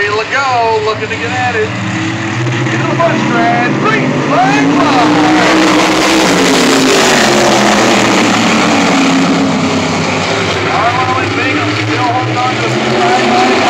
Ready to go, looking to get at it. Into the butt strand, green flag fly. Arlo and Bingham still holding on to the flag line.